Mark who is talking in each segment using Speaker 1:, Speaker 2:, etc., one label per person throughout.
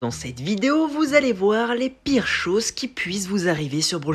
Speaker 1: Dans cette vidéo, vous allez voir les pires choses qui puissent vous arriver sur Brawl.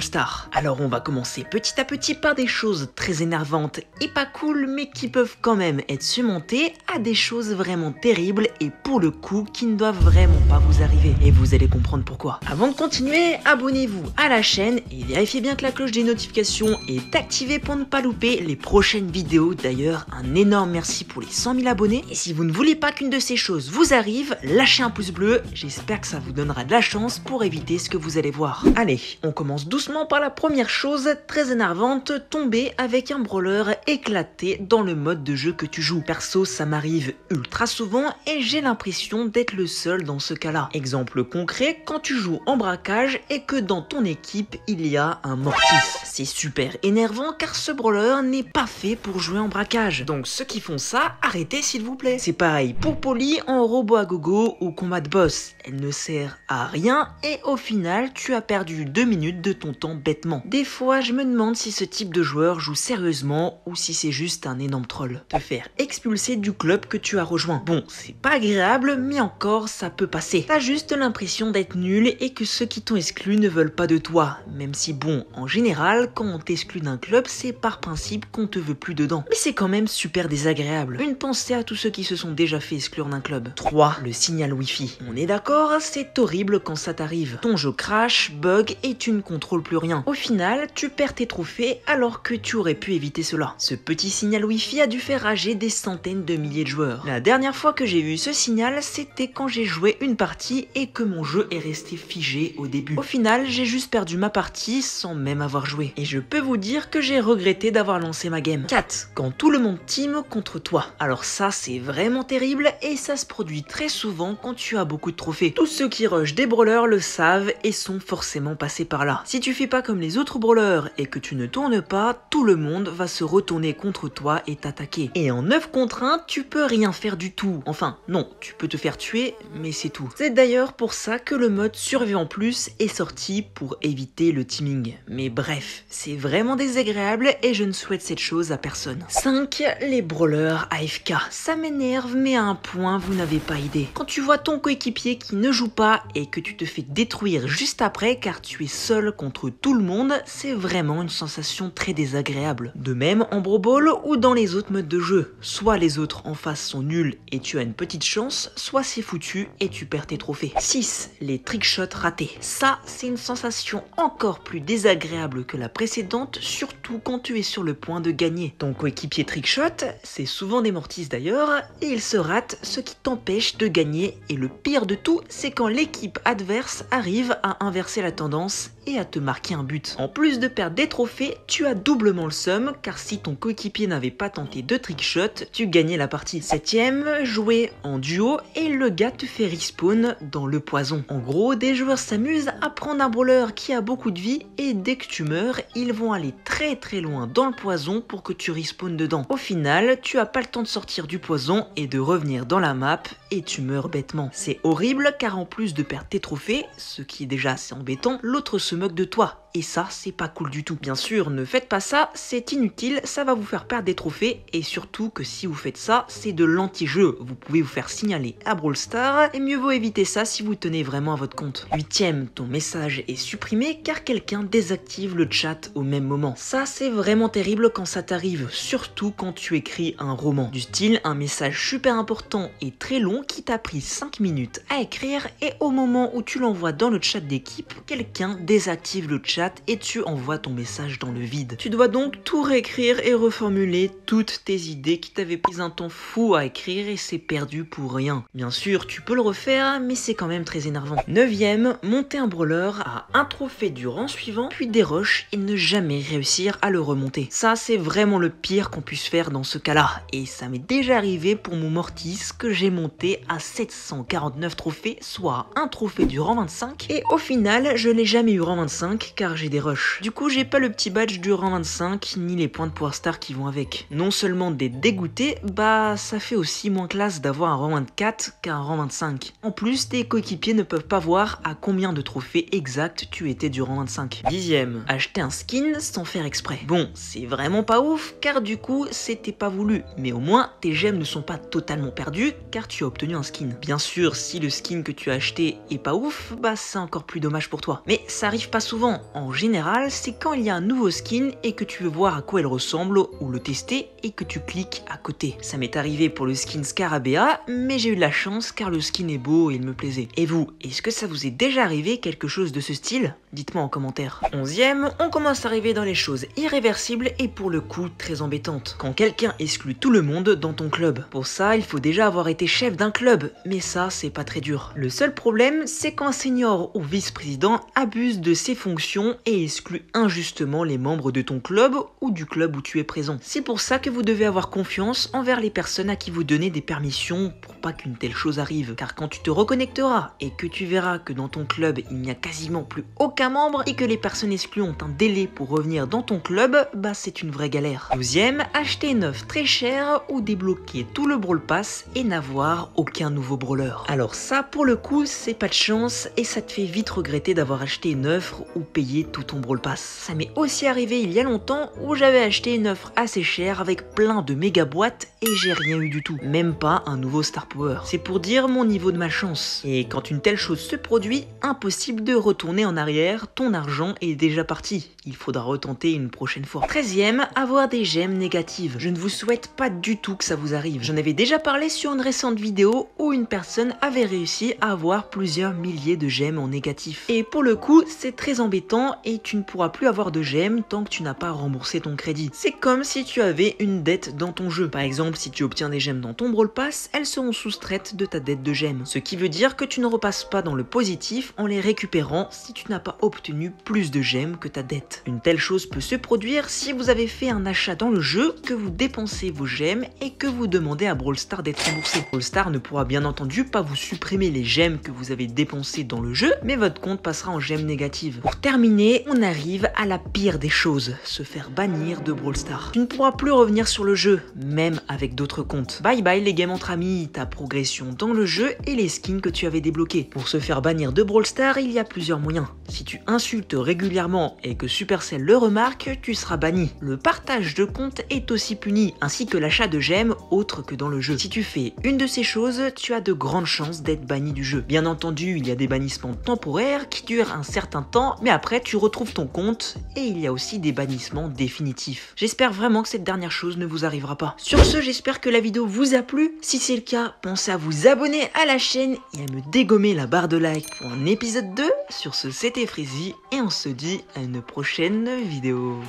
Speaker 1: Alors on va commencer petit à petit par des choses très énervantes et pas cool, mais qui peuvent quand même être surmontées à des choses vraiment terribles et pour le coup qui ne doivent vraiment pas vous arriver. Et vous allez comprendre pourquoi. Avant de continuer, abonnez-vous à la chaîne et vérifiez bien que la cloche des notifications est activée pour ne pas louper les prochaines vidéos. D'ailleurs, un énorme merci pour les 100 000 abonnés. Et si vous ne voulez pas qu'une de ces choses vous arrive, lâchez un pouce bleu. J'espère que ça vous donnera de la chance pour éviter ce que vous allez voir. Allez, on commence doucement par la première chose très énervante, tomber avec un brawler éclaté dans le mode de jeu que tu joues. Perso, ça m'arrive ultra souvent et j'ai l'impression d'être le seul dans ce cas-là. Exemple concret, quand tu joues en braquage et que dans ton équipe, il y a un mortis. C'est super énervant car ce brawler n'est pas fait pour jouer en braquage. Donc ceux qui font ça, arrêtez s'il vous plaît. C'est pareil pour Polly en robot à gogo ou combat de boss. Elle ne sert à rien et au final tu as perdu deux minutes de ton temps bêtement. Des fois je me demande si ce type de joueur joue sérieusement ou si c'est juste un énorme troll. Te faire expulser du club que tu as rejoint. Bon, c'est pas agréable mais encore ça peut passer. T'as juste l'impression d'être nul et que ceux qui t'ont exclu ne veulent pas de toi. Même si bon, en général, quand on t'exclut d'un club, c'est par principe qu'on te veut plus dedans. Mais c'est quand même super désagréable. Une pensée à tous ceux qui se sont déjà fait exclure d'un club. 3. Le signal Wi-Fi. On est d'accord, c'est horrible quand ça t'arrive. Ton jeu crash, bug et tu ne contrôles plus rien. Au final, tu perds tes trophées alors que tu aurais pu éviter cela. Ce petit signal Wi-Fi a dû faire rager des centaines de milliers de joueurs. La dernière fois que j'ai vu ce signal, c'était quand j'ai joué une partie et que mon jeu est resté figé au début. Au final, j'ai juste perdu ma partie sans même avoir joué. Et je peux vous dire que j'ai regretté d'avoir lancé ma game. 4. Quand tout le monde team contre toi. Alors ça, c'est vraiment terrible et ça se produit très souvent quand tu as beaucoup de trophées. Tous ceux qui rushent des brawlers le savent et sont forcément passés par là. Si tu fais pas comme les autres brawlers et que tu ne tournes pas, tout le monde va se retourner contre toi et t'attaquer. Et en 9 contre 1, tu peux rien faire du tout. Enfin, non, tu peux te faire tuer, mais c'est tout. C'est d'ailleurs pour ça que le mode survivant plus est sorti pour éviter le teaming. Mais bref, c'est vraiment désagréable et je ne souhaite cette chose à personne. 5. Les brawlers AFK. Ça m'énerve, mais à un point, vous n'avez pas idée. Quand tu vois ton coéquipier qui ne joue pas et que tu te fais détruire juste après car tu es seul contre tout le monde, c'est vraiment une sensation très désagréable. De même en Brawl Ball ou dans les autres modes de jeu. Soit les autres en face sont nuls et tu as une petite chance, soit c'est foutu et tu perds tes trophées. 6. Les trickshots ratés. Ça, c'est une sensation encore plus désagréable que la précédente, surtout quand tu es sur le point de gagner. Ton coéquipier trickshot, c'est souvent des mortis d'ailleurs, et il se rate, ce qui t'empêche de gagner. Et le pire de tout, c'est quand l'équipe adverse arrive à inverser la tendance et à te marquer un but. En plus de perdre des trophées, tu as doublement le seum, car si ton coéquipier n'avait pas tenté de trickshot, tu gagnais la partie. Septième, jouer en duo et le gars te fait respawn dans le poison. En gros, des joueurs s'amusent à prendre un brawler qui a beaucoup de vie et dès que tu meurs, ils vont aller très très loin dans le poison pour que tu respawns dedans. Au final, tu as pas le temps de sortir du poison et de revenir dans la map et tu meurs bêtement. C'est horrible car en plus de perdre tes trophées, ce qui est déjà assez embêtant, l'autre se moque de toi. Et ça, c'est pas cool du tout. Bien sûr, ne faites pas ça, c'est inutile, ça va vous faire perdre des trophées, et surtout que si vous faites ça, c'est de l'anti-jeu. Vous pouvez vous faire signaler à Brawl Stars, et mieux vaut éviter ça si vous tenez vraiment à votre compte. Huitième, ton message est supprimé car quelqu'un désactive le chat au même moment. Ça, c'est vraiment terrible quand ça t'arrive, surtout quand tu écris un roman. Du style, un message super important et très long qui t'a pris 5 minutes à écrire, et au moment où tu l'envoies dans le chat d'équipe, quelqu'un désactive le chat et tu envoies ton message dans le vide. Tu dois donc tout réécrire et reformuler toutes tes idées qui t'avaient pris un temps fou à écrire et c'est perdu pour rien. Bien sûr, tu peux le refaire, mais c'est quand même très énervant. Neuvième, monter un brawler à un trophée du rang suivant, puis des rushs et ne jamais réussir à le remonter. Ça, c'est vraiment le pire qu'on puisse faire dans ce cas-là. Et ça m'est déjà arrivé pour mon Mortis que j'ai monté à 749 trophées, soit un trophée du rang 25. Et au final, je n'ai jamais eu rang 25 car car j'ai des rushs. Du coup, j'ai pas le petit badge du rang 25 ni les points de Power Star qui vont avec. Non seulement d'être dégoûté, bah ça fait aussi moins classe d'avoir un rang 24 qu'un rang 25. En plus, tes coéquipiers ne peuvent pas voir à combien de trophées exacts tu étais du rang 25. Dixième, acheter un skin sans faire exprès. Bon, c'est vraiment pas ouf, car du coup, c'était pas voulu. Mais au moins, tes gemmes ne sont pas totalement perdues, car tu as obtenu un skin. Bien sûr, si le skin que tu as acheté est pas ouf, bah c'est encore plus dommage pour toi. Mais ça arrive pas souvent. En général, c'est quand il y a un nouveau skin et que tu veux voir à quoi il ressemble ou le tester et que tu cliques à côté. Ça m'est arrivé pour le skin Scarabea, mais j'ai eu de la chance car le skin est beau et il me plaisait. Et vous, est-ce que ça vous est déjà arrivé quelque chose de ce style? Dites-moi en commentaire. Onzième, on commence à arriver dans les choses irréversibles et pour le coup très embêtantes. Quand quelqu'un exclut tout le monde dans ton club. Pour ça, il faut déjà avoir été chef d'un club, mais ça c'est pas très dur. Le seul problème, c'est quand un senior ou vice-président abuse de ses fonctions et exclut injustement les membres de ton club ou du club où tu es présent. C'est pour ça que vous devez avoir confiance envers les personnes à qui vous donnez des permissions pour pas qu'une telle chose arrive. Car quand tu te reconnecteras et que tu verras que dans ton club il n'y a quasiment plus aucun membre et que les personnes exclues ont un délai pour revenir dans ton club, bah c'est une vraie galère. Deuxième, acheter une œuvre très chère ou débloquer tout le Brawl Pass et n'avoir aucun nouveau brawler. Alors ça pour le coup c'est pas de chance et ça te fait vite regretter d'avoir acheté une offre ou payé tout ton Brawl Pass. Ça m'est aussi arrivé il y a longtemps où j'avais acheté une offre assez chère avec plein de méga boîtes et j'ai rien eu du tout. Même pas un nouveau Star Power. C'est pour dire mon niveau de malchance. Et quand une telle chose se produit, impossible de retourner en arrière, ton argent est déjà parti. Il faudra retenter une prochaine fois. 13ème, avoir des gemmes négatives. Je ne vous souhaite pas du tout que ça vous arrive. J'en avais déjà parlé sur une récente vidéo où une personne avait réussi à avoir plusieurs milliers de gemmes en négatif. Et pour le coup, c'est très embêtant et tu ne pourras plus avoir de gemmes tant que tu n'as pas remboursé ton crédit. C'est comme si tu avais une dette dans ton jeu. Par exemple, si tu obtiens des gemmes dans ton Brawl Pass, elles seront soustraites de ta dette de gemmes. Ce qui veut dire que tu ne repasses pas dans le positif en les récupérant si tu n'as pas obtenu plus de gemmes que ta dette. Une telle chose peut se produire si vous avez fait un achat dans le jeu, que vous dépensez vos gemmes et que vous demandez à Brawl Star d'être remboursé. Brawl Star ne pourra bien entendu pas vous supprimer les gemmes que vous avez dépensées dans le jeu, mais votre compte passera en gemmes négatives. Pour terminer, on arrive à la pire des choses, se faire bannir de Brawl Stars. Tu ne pourras plus revenir sur le jeu, même avec d'autres comptes. Bye bye les games entre amis, ta progression dans le jeu et les skins que tu avais débloqués. Pour se faire bannir de Brawl Stars, il y a plusieurs moyens. Si tu insultes régulièrement et que Supercell le remarque, tu seras banni. Le partage de compte est aussi puni, ainsi que l'achat de gemmes autres que dans le jeu. Si tu fais une de ces choses, tu as de grandes chances d'être banni du jeu. Bien entendu, il y a des bannissements temporaires qui durent un certain temps, mais après tu retrouves ton compte et il y a aussi des bannissements définitifs. J'espère vraiment que cette dernière chose ne vous arrivera pas. Sur ce, j'espère que la vidéo vous a plu. Si c'est le cas, pensez à vous abonner à la chaîne et à me dégommer la barre de like pour un épisode 2. Sur ce, c'était Freezy et on se dit à une prochaine vidéo.